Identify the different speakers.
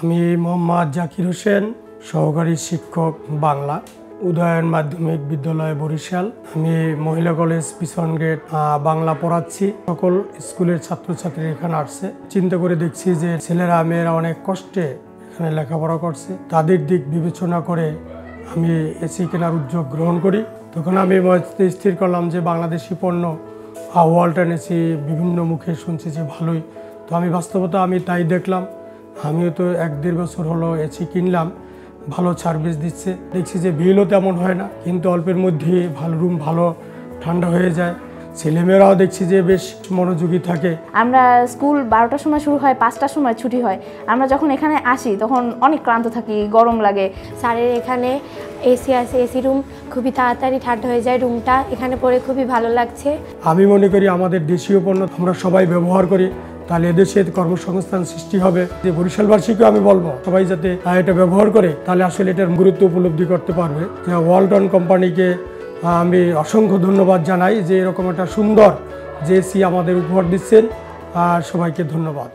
Speaker 1: আমি মোহাম্মদ জাকির হোসেন, সহকারী শিক্ষক বাংলা, উদয়ন মাধ্যমিক বিদ্যালয় বরিশাল। আমি মহিলা কলেজ পিছন গেট বাংলা পড়াচ্ছি। সকল স্কুলের ছাত্রছাত্রী এখানে আসছে। চিন্তা করে দেখছি যে ছেলেরা, মেয়েরা অনেক কষ্টে এখানে লেখাপড়া করছে। তাদের দিক বিবেচনা করে আমি এসি কেনার উদ্যোগ গ্রহণ করি। তখন আমি স্থির করলাম যে বাংলাদেশি পণ্য ওয়ালটন এসি বিভিন্ন মুখে শুনছি যে ভালোই। তো আমি বাস্তবতা আমি তাই দেখলাম। আমিও তো এক দেড় বছর হলো এসি কিনলাম ভালো সার্ভিস দিচ্ছে। দেখছি যে বিলও তেমন হয় না কিন্তু অল্পের মধ্যে ভালো রুম ভালো ঠান্ডা হয়ে যায়। ছেলেমেয়েরাও দেখছি যে বেশ মনোযোগী থাকে।
Speaker 2: আমরা স্কুল বারোটার সময় শুরু হয় পাঁচটার সময় ছুটি হয়। আমরা যখন এখানে আসি তখন অনেক ক্লান্ত থাকি গরম লাগে।
Speaker 3: স্যারের এখানে এসি আছে এসি রুম খুবই তাড়াতাড়ি ঠান্ডা হয়ে যায় রুমটা এখানে পড়ে খুবই ভালো লাগছে।
Speaker 1: আমি মনে করি আমাদের দেশীয় পণ্য আমরা সবাই ব্যবহার করি। তাহলে এদেশে কর্মসংস্থান সৃষ্টি হবে। যে বরিশালবাসীকেও আমি বলব, সবাই যাতে এটা ব্যবহার করে, তাহলে আসলে এটার গুরুত্ব উপলব্ধি করতে পারবে। ওয়ালটন কোম্পানিকে আমি অসংখ্য ধন্যবাদ জানাই যে এরকম একটা সুন্দর যে সি আমাদের উপহার দিচ্ছেন। আর সবাইকে ধন্যবাদ।